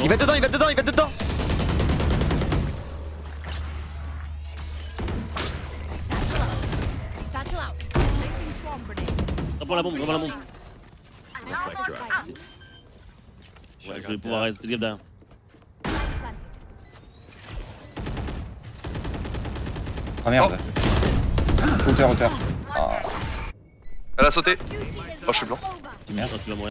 Il va dedans, il va dedans, il va dedans Satchel la bombe, prends la bombe. Ouais, je vais pouvoir rester derrière. Ah merde. Oh. Hauteur, hauteur. Elle a sauté. Oh, je suis blanc. Merde. Ah, tu vas mourir.